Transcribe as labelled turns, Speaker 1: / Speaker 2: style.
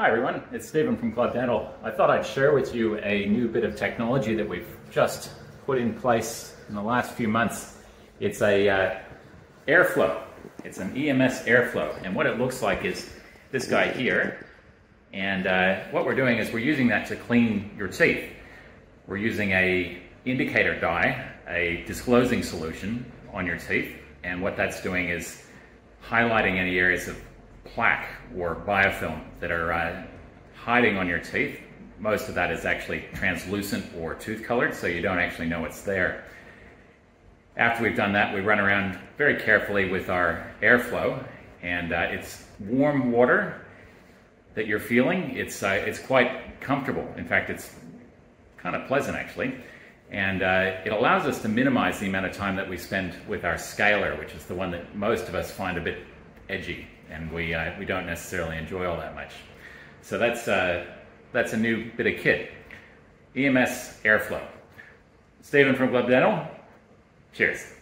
Speaker 1: Hi everyone, it's Stephen from Clubb Dental. I thought I'd share with you a new bit of technology that we've just put in place in the last few months. It's a uh, airflow. It's an EMS airflow, and what it looks like is this guy here. And uh, what we're doing is we're using that to clean your teeth. We're using a indicator dye, a disclosing solution on your teeth, and what that's doing is highlighting any areas of plaque or biofilm that are uh, hiding on your teeth. Most of that is actually translucent or tooth colored, so you don't actually know it's there. After we've done that, we run around very carefully with our airflow, and uh, it's warm water that you're feeling. It's, uh, it's quite comfortable. In fact, it's kind of pleasant actually. And uh, it allows us to minimize the amount of time that we spend with our scaler, which is the one that most of us find a bit edgy and we, uh, we don't necessarily enjoy all that much. So that's, uh, that's a new bit of kit. EMS Airflow. Stephen from Clubb Dental, cheers.